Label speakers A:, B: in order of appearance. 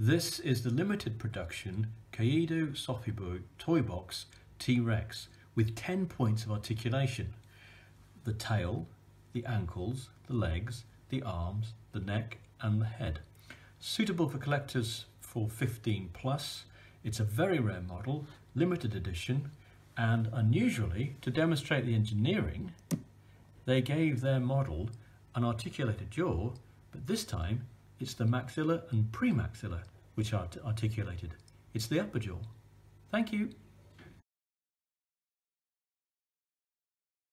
A: This is the limited production Kaiyodo Sofubi toy box T-Rex with 10 points of articulation. The tail, the ankles, the legs, the arms, the neck and the head. Suitable for collectors for 15 plus. It's a very rare model, limited edition, and unusually, to demonstrate the engineering, they gave their model an articulated jaw, but this time it's the maxilla and premaxilla which are articulated. It's the upper jaw. Thank you.